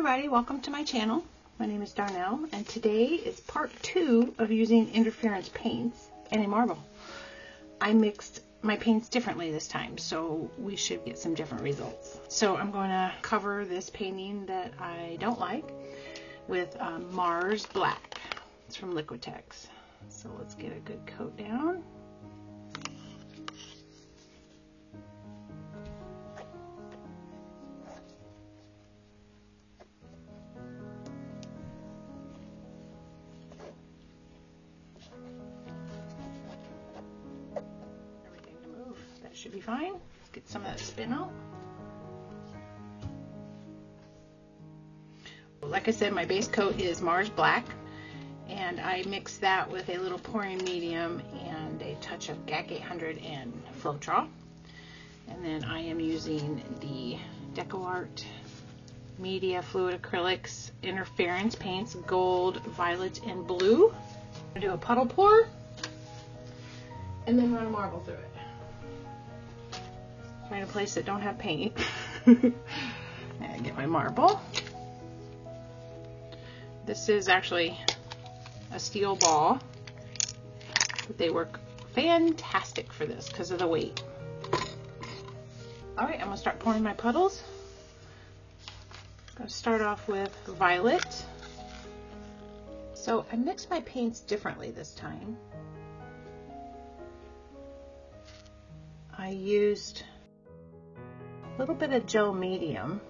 everybody, welcome to my channel. My name is Darnell and today is part two of using interference paints and a marble. I mixed my paints differently this time so we should get some different results. So I'm going to cover this painting that I don't like with um, Mars Black. It's from Liquitex. So let's get a good coat down. Should be fine. Let's get some of that spin out. Like I said, my base coat is Mars Black, and I mix that with a little pouring medium and a touch of GAC 800 and Floetrol. And then I am using the DecoArt Media Fluid Acrylics Interference Paints, Gold, Violet, and Blue. Do a puddle pour, and then run a marble through it. Find a place that don't have paint. and get my marble. This is actually a steel ball. But they work fantastic for this because of the weight. Alright, I'm going to start pouring my puddles. I'm to start off with violet. So I mixed my paints differently this time. I used little bit of gel medium.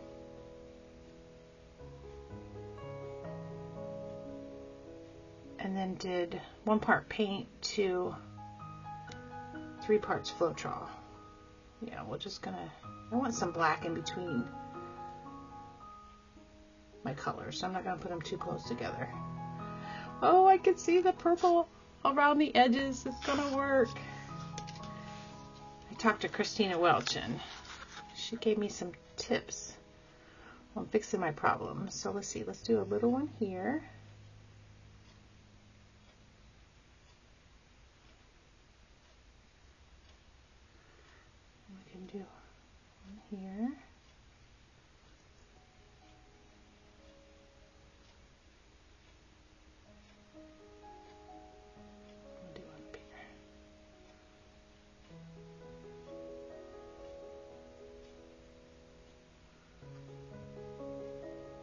And then did one part paint to three parts Floetrol. Yeah, we're just gonna, I want some black in between my colors, so I'm not gonna put them too close together. Oh, I can see the purple around the edges. It's gonna work. I talked to Christina Welch and she gave me some tips on fixing my problems. So let's see, let's do a little one here. We can do one here.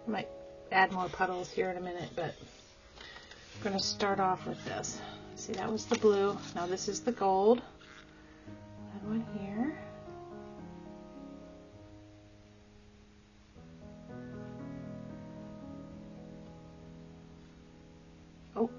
Might add more puddles here in a minute, but I'm going to start off with this. See, that was the blue. Now this is the gold. Add one here. Oh.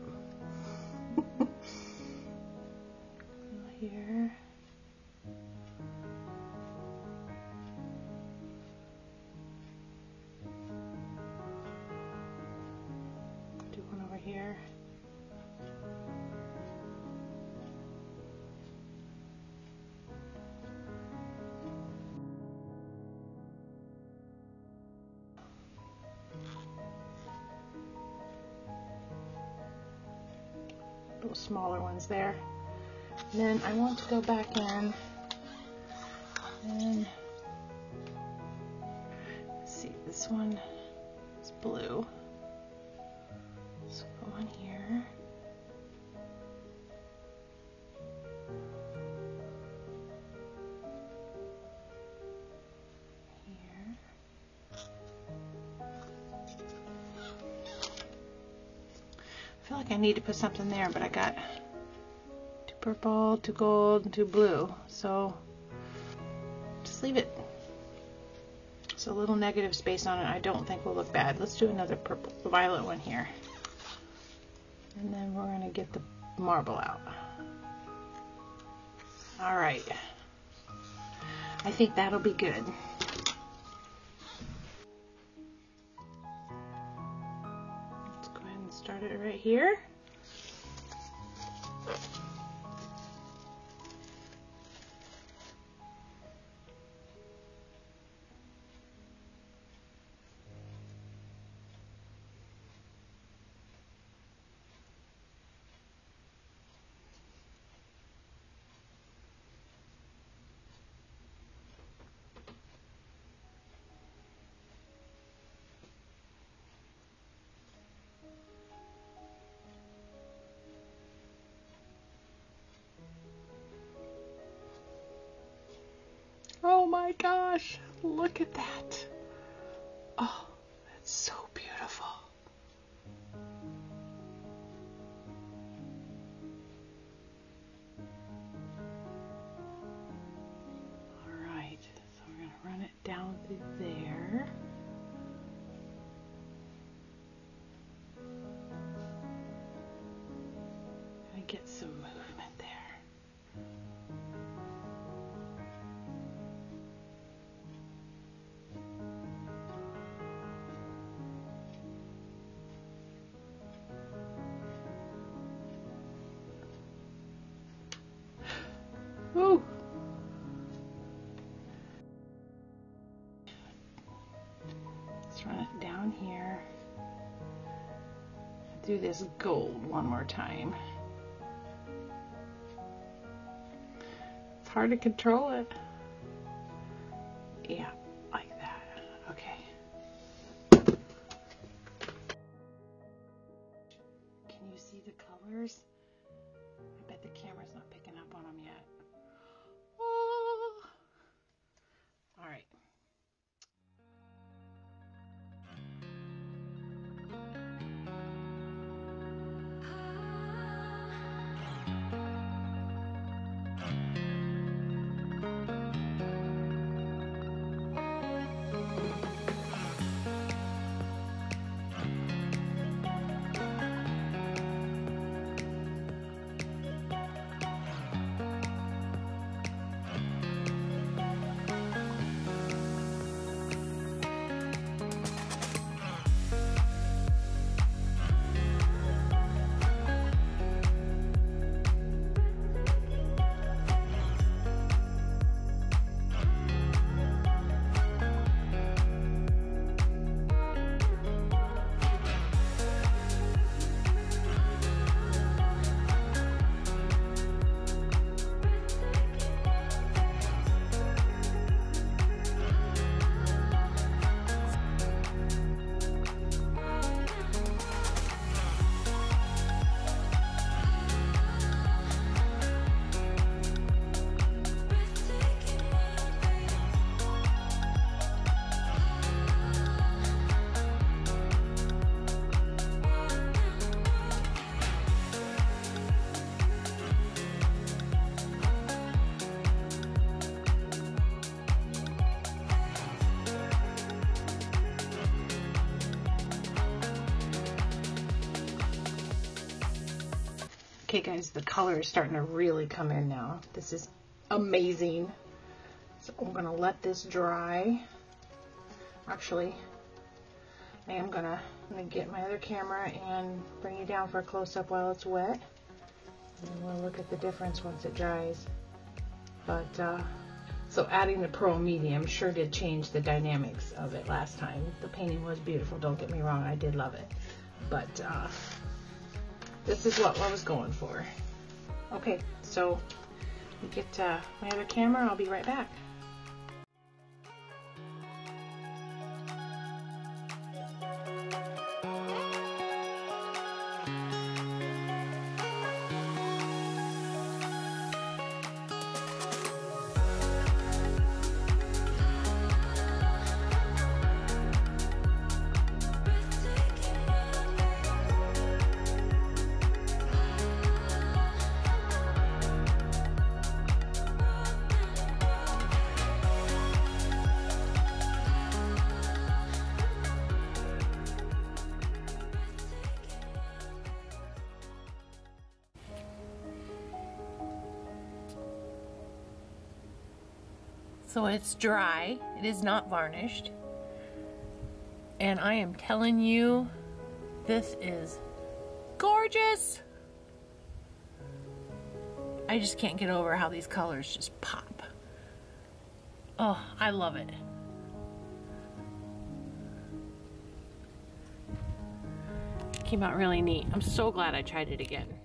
Little smaller ones there. And then I want to go back in and see this one is blue. I feel like I need to put something there, but I got two purple, two gold, two blue. So just leave it. So a little negative space on it I don't think will look bad. Let's do another purple, violet one here. And then we're going to get the marble out. All right. I think that'll be good. Start it right here. My gosh, look at that. Oh, that's so beautiful. All right, so we're going to run it down through there. Let's run it down here. Do this gold one more time. It's hard to control it. Yeah, like that. Okay. Can you see the colors? Okay guys, the color is starting to really come in now. This is amazing. So I'm gonna let this dry. Actually, I am gonna, I'm gonna get my other camera and bring you down for a close-up while it's wet. And we'll look at the difference once it dries. But, uh, so adding the pearl medium sure did change the dynamics of it last time. The painting was beautiful, don't get me wrong, I did love it. But, uh, this is what I was going for. Okay, so get uh, my other camera. I'll be right back. So it's dry, it is not varnished. And I am telling you, this is gorgeous. I just can't get over how these colors just pop. Oh, I love it. Came out really neat. I'm so glad I tried it again.